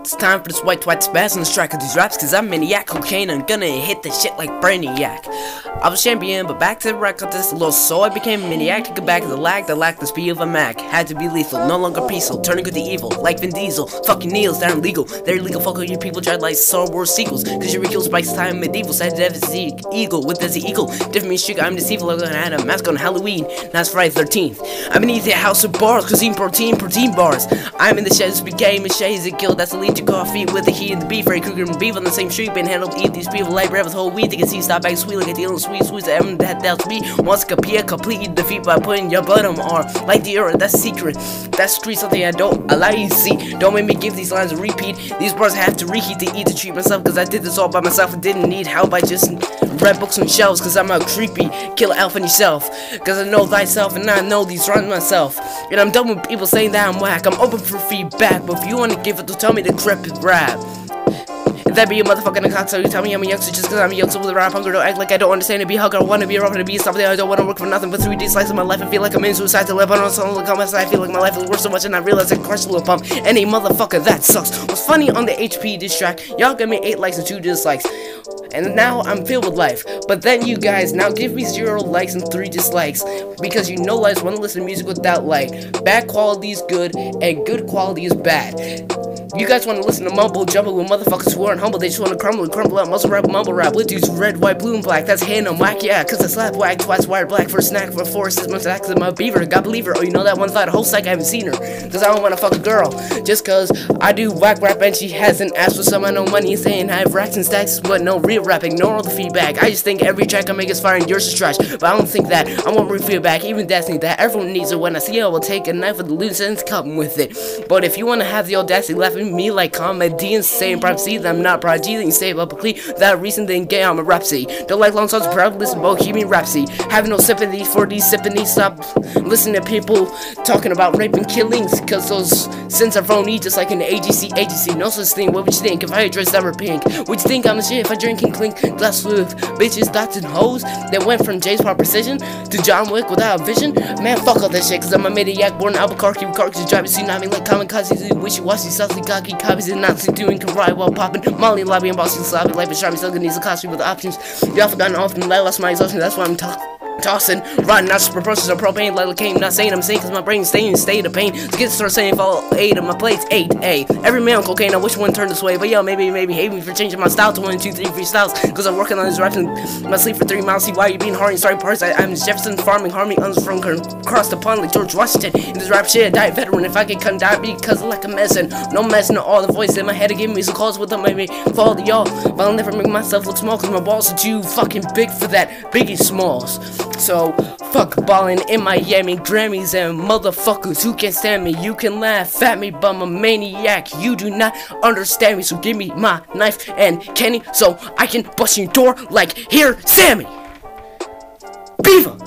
It's time for this white twat spaz on the track of these raps, cause I'm maniac cocaine and I'm gonna hit the shit like Brainiac. I was champion, but back to the record this little soul I became a maniac to get back to the lag, the lack the speed of a Mac. Had to be lethal, no longer peaceful, turning good to evil, like Vin Diesel. Fucking Neils, they're illegal. They're illegal, fuck all you people tried like Star Wars sequels, cause you kills Spike's time medieval, said the eagle with the eagle. Different me sugar, I'm deceitful, I'm gonna have a mask on Halloween. That's Friday 13th. I'm beneath the house of bars, cause eating protein, protein bars. I'm in the sheds, became a shades and killed, that's a lead to coffee with the heat and the beef, Freddy Krueger and Beav on the same street, been Hannibal, eat these people like with whole wheat, they can see stop back sweet, like a deal sweet, sweet, and that doubts me, wants to compete, complete defeat by putting your bottom on, like the earth, that's secret, that's street, something I don't allow you to see, don't make me give these lines a repeat, these bars have to reheat to eat to treat myself, cause I did this all by myself and didn't need help, I just read books on shelves, cause I'm a creepy, killer elf in yourself, cause I know thyself and I know these rhymes myself, and I'm done with people saying that I'm whack, I'm open for feedback, but if you wanna give it, to tell me the crap rap. If that be a motherfucking cock, you tell me I'm a youngster just cause I'm a youngster with a rap hunger. Don't act like I don't understand to be hugger. I wanna be a rapper to be something. I don't wanna work for nothing but 3D slices of my life I feel like I'm in suicide to live on some comments. I feel like my life is worth so much and I realize I crushed a little pump. Any motherfucker that sucks. What's funny on the HP diss track, y'all give me 8 likes and 2 dislikes. And now I'm filled with life. But then you guys now give me 0 likes and 3 dislikes. Because you know lives wanna listen to music without like. Bad quality is good and good quality is bad. You guys want to listen to mumble jumble with motherfuckers who aren't humble. They just want to crumble and crumble out muscle rap, mumble rap. With dudes red, white, blue, and black. That's hand on whack, yeah. Cause I slap whack twice, wired black for a snack for a four systems. Acts of my beaver. God believe her. Oh, you know that one thought a whole psych I haven't seen her. Cause I don't want to fuck a girl. Just cause I do whack rap and she hasn't asked for some. I know money saying I have racks and stacks, but no real rap. Ignore all the feedback. I just think every track I make is fire and yours is trash. But I don't think that. I want real feedback. Even Destiny that. Everyone needs it. When I see it, I will take a knife with the loose ends, come with it. But if you want to have the audacity left me like comment my D saying privacy that I'm not prodigy, then you say publicly that reason then gay I'm a rapsy. Don't like long songs, proud listen Bohemian Rhapsody. Having no sympathy for these symphonies, stop listening to people talking about rape and killings, cause those sins are phony just like an AGC agency. No such thing, what would you think if I dressed ever pink? Would you think I'm a shit if I drink and clink glass with bitches, dots and hoes that went from James Bond Precision to John Wick without a vision? Man, fuck all that shit, cause I'm a maniac born in Albuquerque carcass driving tsunami like kamikaze, wishy-washy, saucy, cocky copies and Nazi doing karate while popping Molly lobby and bossing sloppy life is sharp still needs a costume with options. You often gotten often I lost my exhaustion, that's why I'm talking tossing, rotten nuts, proportions of propane, like came, not saying I'm saying cause my brain's staying in state of pain. To get start saying follow eight of my plates, eight, A. Every man on cocaine, I wish one turned this way, but yo, maybe, maybe hate me for changing my style to one, two, three freestyles, cause I'm working on this raps and my sleep for three miles, see why you being hard? And starting parts, I, am Jefferson farming, harming uns from across the pond like George Washington, in this rap shit, I die veteran, if I get come die because like a medicine, no medicine, all the voice in my head to give me some calls with them, maybe follow the y'all, but I'll never make myself look small, cause my balls are too fucking big for that, biggie smalls, so, Fuck ballin' in Miami, Grammys and motherfuckers who can't stand me. You can laugh at me, but I'm a maniac. You do not understand me, so give me my knife and Kenny so I can bust your door like here, Sammy. Beaver.